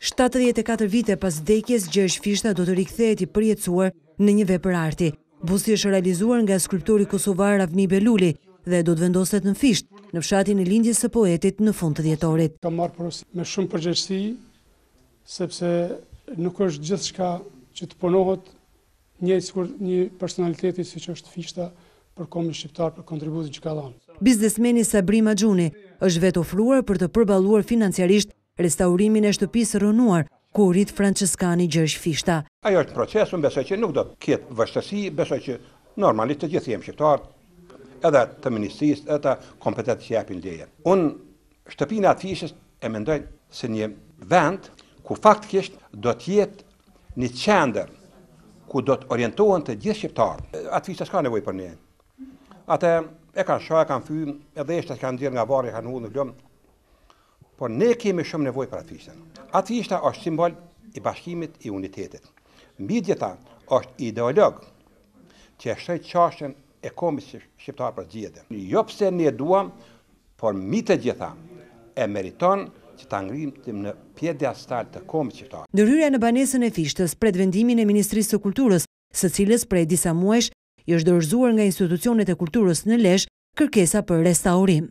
Shtatëdhjetë e katër vite pas vdekjes, Gjergj Fishta do të rikthehet i përjetësuar në një vepër arti. Busti është realizuar nga skulptori kosovar Avni Behluli dhe do të vendoset në Fishtë, në fshatin e lindjes së poetit në fund të dhjetorit. E kam marrë porosinë me shumë përgjegjësi, sepse nuk është gjithçka që të punohet Njëjtë sikur një personaliteti siç është Fishta për kombin shqiptar për kontributin që ka dhënë. Biznesmeni Sabri Maxhuni është vetofruar për të përballuar financiarisht restaurimin e shtëpisë së rrënuar ku u rrit françeskani Gjergj Fishta. Ajo është në proces, unë besoj që nuk do të ketë vështërsi, besoj që normalisht të gjithë jemi shqiptarë, edhe të ministrisë, edhe të kompetentë që japin lejen. Unë Shtëpinë e At Fishtës e mendoj si një vend ku faktikisht do të jetë një qendër ku do të orientohen të gjithë shqiptarët. At Fishta s'ka nevojë për ne. Atë e kanë sha, e kanë fy, edhe eshtrat ia kanë nxjerrë nga varri, e kanë hudhë në lumë. Por ne kemi shumë nevojë për At Fishtën. At Fishta është simbol i bashkimit, i unitetit. Mbi gjitha është ideolog që e shtroi çashtjen e komit shqiptar për zgjidhje. Jo pse ne e duam, por mi të gjitha e meriton që ta ngrisim në piedestal të komit shqiptar. Ndërhyrja në banesën e Fishtës pret vendimin e Ministrisë së Kulturës, së cilës prej disa muajsh i është dorëzuar nga institucionet e kulturës në Lezhë kërkesa për restaurim.